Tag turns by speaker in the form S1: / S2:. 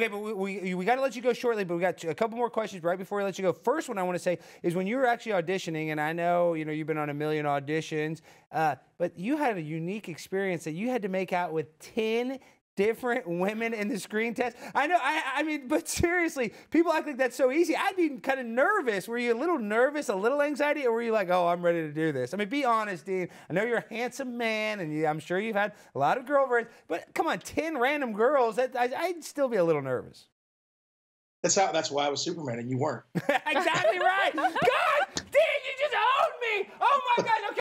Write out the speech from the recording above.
S1: Okay, but we, we, we got to let you go shortly, but we got a couple more questions right before we let you go. First one I want to say is when you were actually auditioning, and I know you know you've been on a million auditions, uh, but you had a unique experience that you had to make out with ten different women in the screen test. I know, I, I mean, but seriously, people act like that's so easy. I'd be kind of nervous. Were you a little nervous, a little anxiety, or were you like, oh, I'm ready to do this? I mean, be honest, Dean. I know you're a handsome man, and you, I'm sure you've had a lot of girlfriends, but come on, 10 random girls, that, I, I'd still be a little nervous.
S2: That's how. That's why I was Superman, and you weren't.
S1: exactly right. God, Dean, you just owned me. Oh my God.